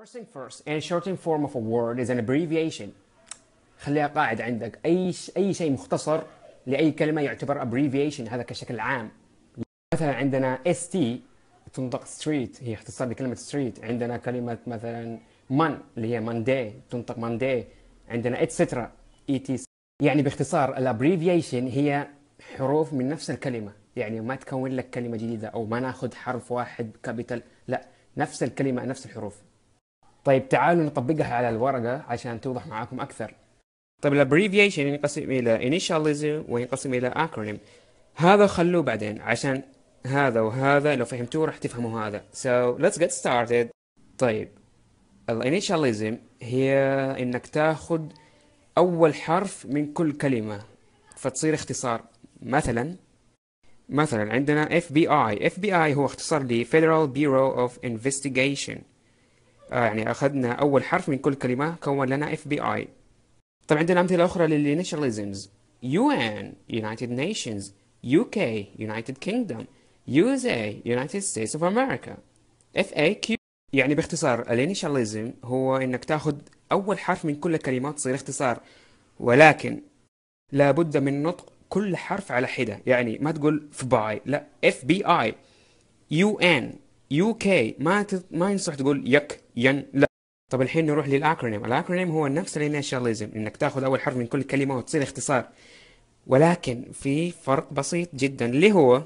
First thing first, any shortened form of a word is an abbreviation. خليها قاعدة عندك أي ش... أي شيء مختصر لأي كلمة يعتبر abbreviation هذا كشكل عام. مثلا عندنا ST تنطق street هي اختصار لكلمة street. عندنا كلمة مثلا Mon اللي هي Monday تنطق Monday. عندنا etc ET يعني باختصار ال abbreviation هي حروف من نفس الكلمة يعني ما تكون لك كلمة جديدة أو ما ناخذ حرف واحد capital لا نفس الكلمة نفس الحروف طيب تعالوا نطبقها على الورقة عشان توضح معاكم أكثر. طيب الابريفيشن ينقسم إلى initialism وينقسم إلى acronym. هذا خلوه بعدين عشان هذا وهذا لو فهمتوه راح تفهموا هذا. So let's get started. طيب الانيشاليزم هي إنك تاخذ أول حرف من كل كلمة فتصير اختصار. مثلا مثلا عندنا FBI FBI هو اختصار ل Federal Bureau of Investigation آه يعني أخذنا أول حرف من كل كلمة كون لنا FBI طبعا عندنا أمثلة أخرى للinitialisms UN United Nations. UK United Kingdom. USA United States of America. FAQ يعني باختصار الانيشاليزم هو إنك تأخذ أول حرف من كل الكلمات تصير اختصار. ولكن لابد من نطق كل حرف على حدة. يعني ما تقول FBI لا اف بي اي يو إن. يو كي ما. ما ينصح تقول يك ين لا. طب الحين نروح لل acronym ال acronym هو نفس ال initialism إنك تاخذ أول حرف من كل كلمة وتصير اختصار. ولكن في فرق بسيط جدا اللي هو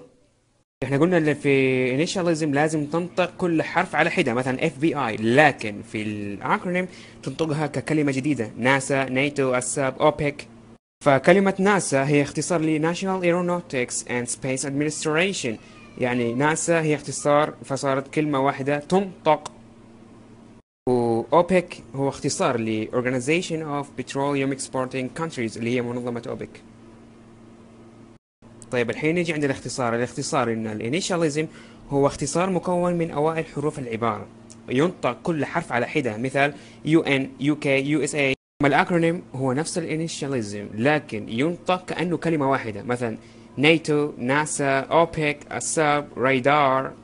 إحنا قلنا في initialism لازم تنطق كل حرف على حدة مثلا FBI لكن في ال acronym تنطقها ككلمة جديدة ناسا ناتو الساب أوبك. فكلمة ناسا هي اختصار ل National Aeronautics and Space Administration. يعني ناسا هي اختصار فصارت كلمة واحدة تنطق وأوبك هو اختصار ل Organization of Petroleum Exporting Countries اللي هي منظمة أوبك. طيب الحين نجي عند الاختصار. الاختصار إن الانيشاليزم هو اختصار مكون من أوائل حروف العبارة. ينطق كل حرف على حدة مثال UN UK USA اما ال acronym هو نفس ال initialism لكن ينطق كأنه كلمة واحدة. مثلا ناتو ناسا اوبك الساب رادار.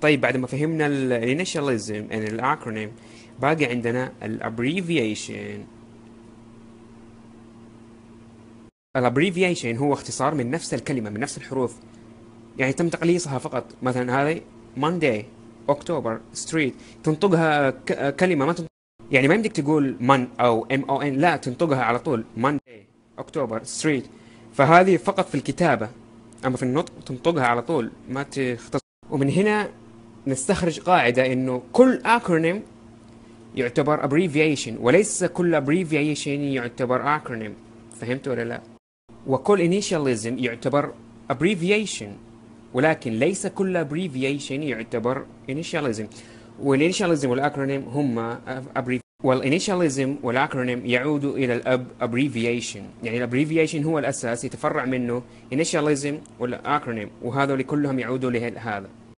طيب بعد ما فهمنا ال initialism and ال acronym باقي عندنا ال abbreviation. ال abbreviation هو اختصار من نفس الكلمة من نفس الحروف. يعني تم تقليصها فقط. مثلا هذه Monday October street تنطقها كلمة ما تنطق. يعني ما يمديك تقول Mon أو M أو N لا تنطقها على طول Monday October street فهذه فقط في الكتابة. أما في النطق تنطقها على طول ما تختصر. ومن هنا نستخرج قاعدة إنه كل acronym يعتبر abbreviation وليس كل abbreviation يعتبر acronym. فهمت ولا لا؟ وكل initialism يعتبر abbreviation ولكن ليس كل abbreviation يعتبر initialism. وال initialism هما abbreviation وال initialism وال acronym يعودوا إلى الأب abbreviation. يعني ال abbreviation هو الأساس يتفرع منه initialism والاكرونيم وهذول كلهم يعودوا لهذا.